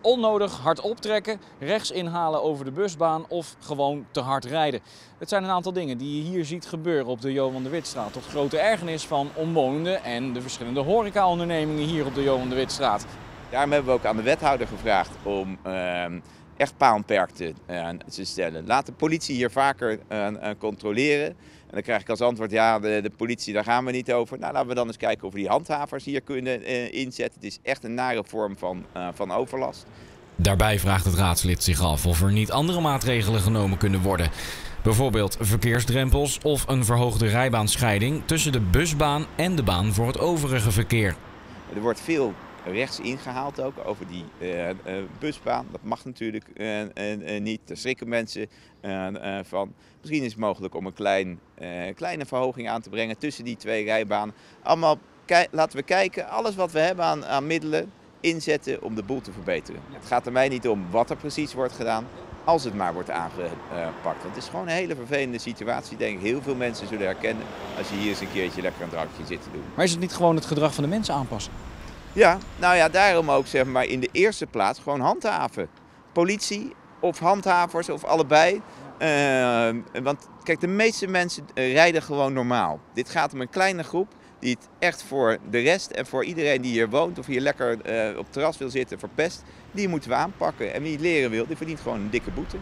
Onnodig hard optrekken, rechts inhalen over de busbaan of gewoon te hard rijden. Het zijn een aantal dingen die je hier ziet gebeuren op de Johan de Witstraat. Tot grote ergernis van omwonenden en de verschillende horecaondernemingen hier op de Johan de Witstraat. Daarom hebben we ook aan de wethouder gevraagd om uh, echt paalperkte uh, te stellen. Laat de politie hier vaker uh, controleren. En dan krijg ik als antwoord, ja, de, de, politie, daar gaan we niet over. Nou, laten we dan eens kijken of we die handhavers hier kunnen uh, inzetten. Het is echt een nare vorm van, van overlast. Daarbij vraagt het raadslid zich af of er niet andere maatregelen genomen kunnen worden. Bijvoorbeeld verkeersdrempels of een verhoogde rijbaanscheiding tussen de busbaan en de baan voor het overige verkeer. Er wordt veel rechts ingehaald ook over die uh, uh, busbaan. Dat mag natuurlijk uh, niet. Daar schrikken mensen van. Misschien is het mogelijk om een klein, kleine verhoging aan te brengen tussen die twee rijbanen. Allemaal laten we kijken, alles wat we hebben aan, aan middelen inzetten om de boel te verbeteren. Het gaat er mij niet om wat er precies wordt gedaan, als het maar wordt aangepakt. Want het is gewoon een hele vervelende situatie, denk ik. Heel veel mensen zullen herkennen als je hier eens een keertje lekker een drankje zit te doen. Maar is het niet gewoon het gedrag van de mensen aanpassen? Ja, nou ja, daarom ook zeg maar in de eerste plaats gewoon handhaven. Politie of handhavers of allebei. Uh, want kijk, de meeste mensen rijden gewoon normaal. Dit gaat om een kleine groep die het echt voor de rest en voor iedereen die hier woont of hier lekker uh, op terras wil zitten verpest. Die moeten we aanpakken. En wie leren wil, die verdient gewoon een dikke boete.